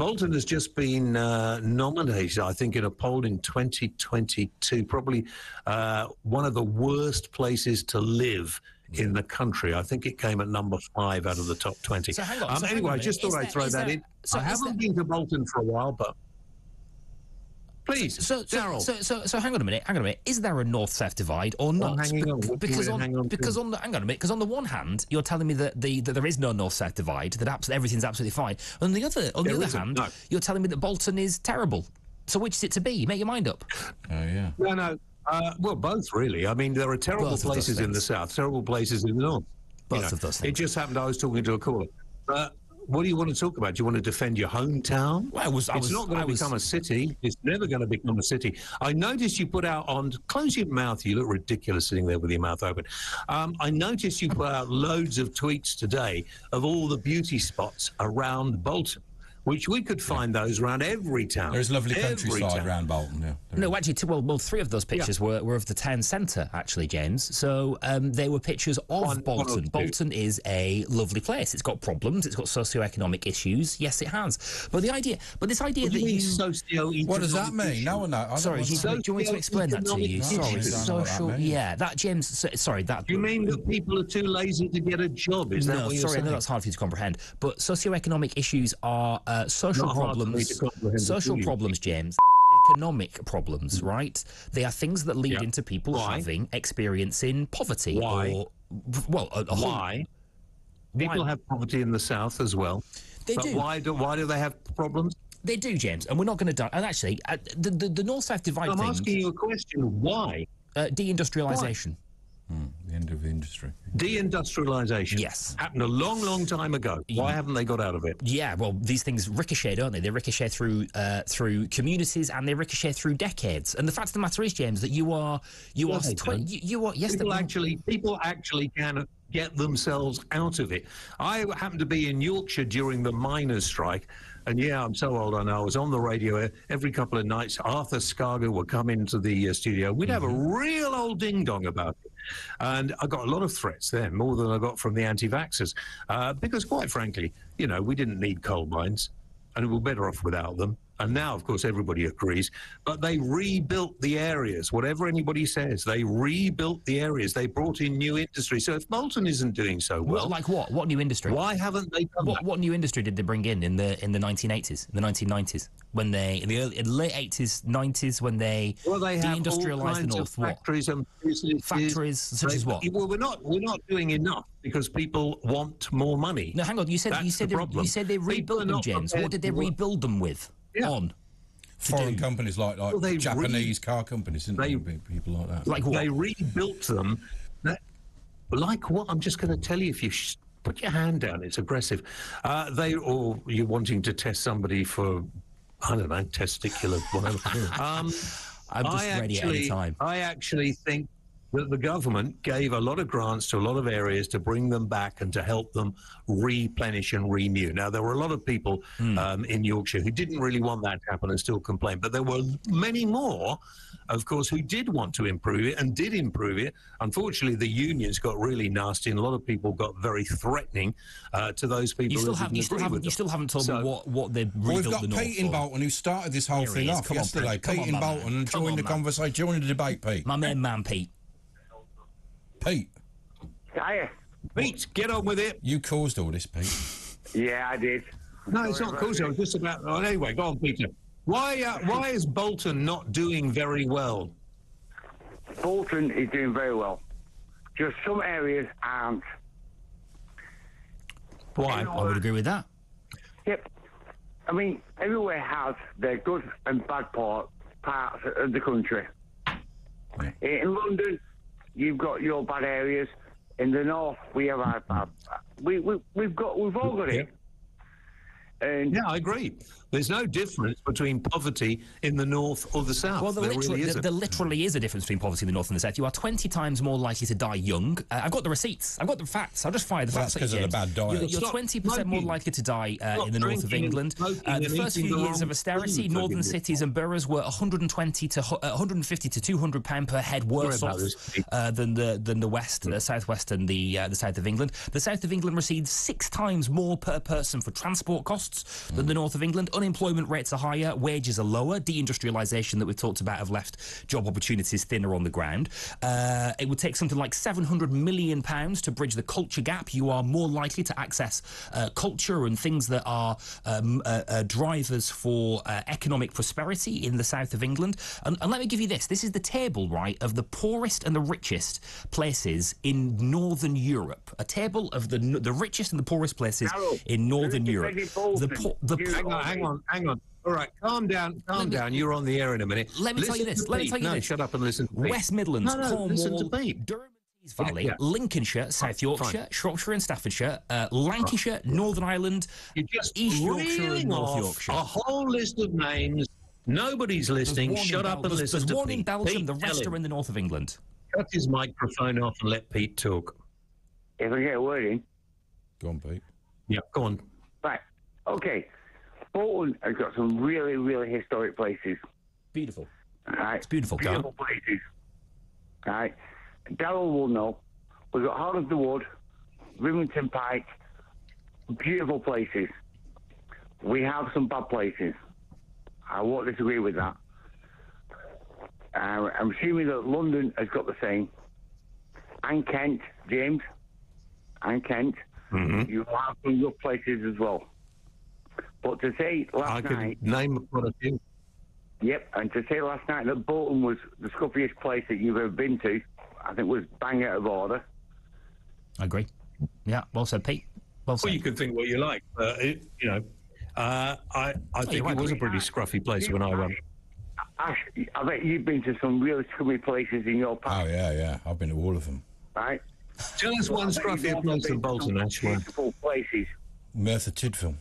Bolton has just been uh, nominated, I think, in a poll in 2022, probably uh, one of the worst places to live in the country. I think it came at number five out of the top 20. So hang on, Um, so hang anyway, on a I just thought I'd throw that in. so I haven't been to Bolton for a while, but please, So, so, Darryl. so, so, so, hang on a minute. Hang on a minute. Is there a north-south divide or not? hanging on. What do you because on, hang on because on the hang on a minute. Because on the one hand, you're telling me that the that there is no north-south divide. That abs- everything's absolutely fine. On the other on There the other hand, no. you're telling me that Bolton is terrible. So which is it to be? Make your mind up. Oh yeah. No, no. Uh, well, both really. I mean, there are terrible Both places in the south, terrible places in the north. Both of those things. It just happened. I was talking to a caller. Uh, what do you want to talk about? Do you want to defend your hometown? Well, was- I it's was- not going to become a city. It's never going to become a city. I noticed you put out on. Close your mouth. You look ridiculous sitting there with your mouth open. Um, I noticed you put out loads of tweets today of all the beauty spots around Bolton, which we could find those around every town. There's lovely countryside town. around Bolton. Yeah. There No, actually, two, well, well, three of those pictures were, were of the town centre, actually, James. So um, they were pictures of One- one Bolton. two. Bolton is a lovely place. It's got problems. It's got socio-economic issues. Yes, it has. But the idea, but this idea What that you mean you socio What does that mean? No one knows. I don't Sorry, know do you, do you want me to explain that to you? Socioeconomic Sorry, issues. I don't know what that social. Yeah, that James. so- Sorry, that. Do you mean that people are too lazy to get a job? Is that no, what you're sorry, I know that's hard for you to comprehend. But socioeconomic issues are uh, social Not hard for me problems. Social problems, James. Economic problems, right? They are things that lead Yeah. into people Why? having experiencing poverty. Why? Or, well, a, a whole- Why? People Why? have poverty in the south as well. They but do. why do why do they have problems? They do, James, and we're not going to die. And actually, uh, the, the the north-south divide I'm thing, asking you a question. Why? uh, deindustrialization. The end of the industry. Deindustrialization. Yes. Happened a long, long time ago. Why haven't they got out of it? Yeah, well, these things ricochet, don't they? They ricochet through uh, through communities and they ricochet through decades. And the fact of the matter is, James, that you are you No, are they you, you are yes, People actually, people actually can get themselves out of it. I happened to be in Yorkshire during the miners' strike, and yeah, I'm so old. I know. I was on the radio every couple of nights. Arthur Scargill would come into the uh, studio. We'd have a real old ding dong about it, and I got a lot of threats then, more than I got from the anti-vaxxers, uh, because quite frankly, you know, we didn't need coal mines, and we were better off without them. And now, of course, everybody agrees. But they rebuilt the areas. Whatever anybody says, they rebuilt the areas. They brought in new industry. So if Bolton isn't doing so well, What, like what? What new industry? why haven't they done What, that? what new industry did they bring in in the in the 1980s, the 1990s, when they in the early, in late 80s, 90s when they Well, they deindustrialized the north? of What? factories and businesses. Factories such They- as what? Well, we're not we're not doing enough because people want more money. No, hang on. You said That's you said the they, problem. you said they rebuilt them, James. What did they rebuild them with? Yeah. On Foreign companies like like Well, they Japanese car companies, didn't they- they? People like that. like what? They rebuilt them. That, like what? I'm just going to tell you if you sh- put your hand down, it's aggressive. Uh, they or you're wanting to test somebody for, I don't know, testicular whatever. um, I'm just I ready actually, at any time. I actually think that the government gave a lot of grants to a lot of areas to bring them back and to help them replenish and renew. Now, there were a lot of people Hmm. um, in Yorkshire who didn't really want that to happen and still complained, but there were many more, of course, who did want to improve it and did improve it. Unfortunately, the unions got really nasty, and a lot of people got very threatening uh, to those people. You still who have didn't you still agree haven't with you still haven't told So- me what what they Well, rebuilt we've got the Pete in. Bolton who started this whole Here thing off Come on, yesterday. Pete. Come Pete on, in Bolton man. and Come joined the man. conversation, joined the debate. Pete. My main man, Pete. Pete, Hiya. Pete, get on with it. you caused all this, Pete. Yeah, I did. No, it's not cool. So it's just about. Oh, anyway, go on, Peter. Why? Uh, why is Bolton not doing very well? Bolton is doing very well. Just some areas aren't. Why? I would agree with that. Yep. I mean, everywhere has their good and bad part, parts of the country. In London, you've got your bad areas. In the north, we have our bad. We, we, we've got, we've all got it. And Yeah, I agree. There's no difference between poverty in the north or the south. Well, there, there literally, really there, isn't. there literally is a difference between poverty in the north and the south. You are 20 times more likely to die young. Uh, I've got the receipts. I've got the facts. I'll just fire the Well, facts that's at you, 'cause of the bad diet. You're, you're 20% more likely to die uh, in the north of England. Uh, the first few the years of austerity, northern cities and boroughs were 120 to uh, 150 to 200 pound per head worse off uh, than the than the west, the southwest, and the uh, the south of England. The south of England receives six times more per person for transport costs. costs than the north of England. Unemployment rates are higher, wages are lower. Deindustrialisation that we've talked about have left job opportunities thinner on the ground. Uh, it would take something like 700 million pounds to bridge the culture gap. You are more likely to access uh, culture and things that are um, uh, uh, drivers for uh, economic prosperity in the south of England. And, and let me give you this: this is the table, right, of the poorest and the richest places in northern Europe. A table of the the richest and the poorest places Carol, in northern Europe. The po- the po- Hang on, hang on, hang on. All right, calm down, calm me- down. You're on the air in a minute. Let me tell you this, let me Pete. tell you no, this. shut up and listen to West Midlands, No, no, listen to Cornwall, Pete. Durham, and Tees Valley, yeah. Lincolnshire, South Yorkshire, fine. Shropshire and Staffordshire, uh, Lancashire, Northern Ireland, You're just East Yorkshire and North Yorkshire. A whole list of names. Nobody's listening. Shut up and listen there's to one Pete. in Belgium, Pete, the rest him. are in the north of England. Cut his microphone off and let Pete talk. If I get a word in. Go on, Pete. Yeah, go on. Right. Okay. Bolton has got some really, really historic places. Beautiful. Right. It's beautiful, Carl. Beautiful places. Right. Darryl will know. We've got Hall i' th' Wood, Rivington Pike, beautiful places. We have some bad places. I won't disagree with that. Uh, I'm assuming that London has got the same. And Kent, James. And Kent. Mm-hmm. You have some good places as well. But to say last I night, name quite a few. Yep, and to say last night that Bolton was the scuffiest place that you've ever been to, I think was bang out of order. I agree. Yeah, well said, Pete. Well said. Well, you can think what you like, but it, you know, uh, I I think you're it was a pretty scruffy place when I went. Ash, I bet you've been to some really scummy places in your past. Oh, yeah, yeah. I've been to all of them. right? Tell us one I bet you've scruffier also place in Bolton, actually. Beautiful places. Merthyr Tydfil.